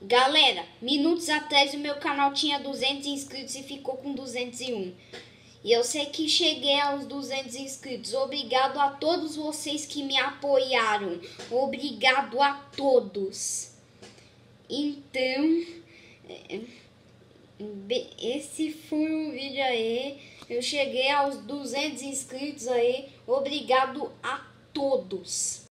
Galera, minutos atrás o meu canal tinha 200 inscritos e ficou com 201. E eu sei que cheguei aos 200 inscritos. Obrigado a todos vocês que me apoiaram. Obrigado a todos. Então, é, esse foi o vídeo aí. Eu cheguei aos 200 inscritos aí. Obrigado a todos.